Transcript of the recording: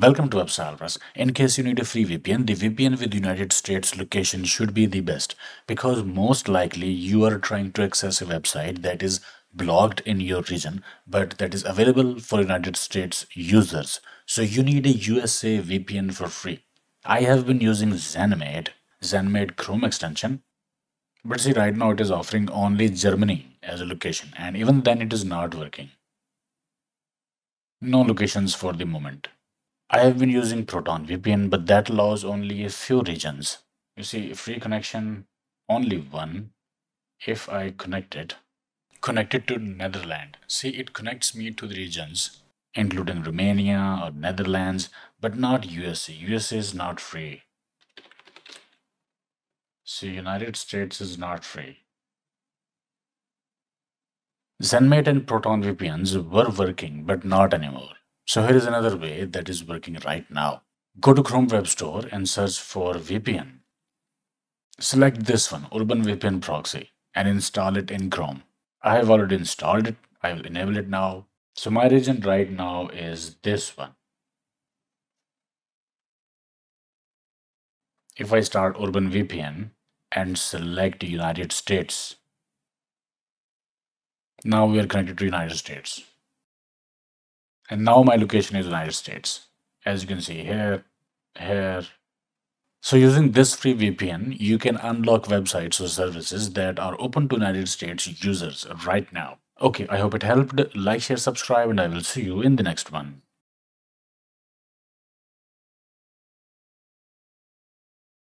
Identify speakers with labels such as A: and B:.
A: Welcome to AppSolvers. In case you need a free VPN, the VPN with United States location should be the best because most likely you are trying to access a website that is blocked in your region but that is available for United States users. So you need a USA VPN for free. I have been using ZenMate, ZenMate Chrome extension. But see right now it is offering only Germany as a location and even then it is not working. No locations for the moment. I have been using Proton VPN, but that allows only a few regions. You see, free connection, only one. If I connect it, connect it to Netherlands. See, it connects me to the regions, including Romania or Netherlands, but not USA. USA is not free. See, United States is not free. ZenMate and Proton VPNs were working, but not anymore. So here is another way that is working right now. Go to Chrome Web Store and search for VPN. Select this one, Urban VPN Proxy, and install it in Chrome. I have already installed it. I will enable it now. So my region right now is this one. If I start Urban VPN and select United States, now we are connected to United States. And now my location is United States. As you can see here, here. So using this free VPN, you can unlock websites or services that are open to United States users right now. Okay, I hope it helped. Like, share, subscribe, and I will see you in the next one.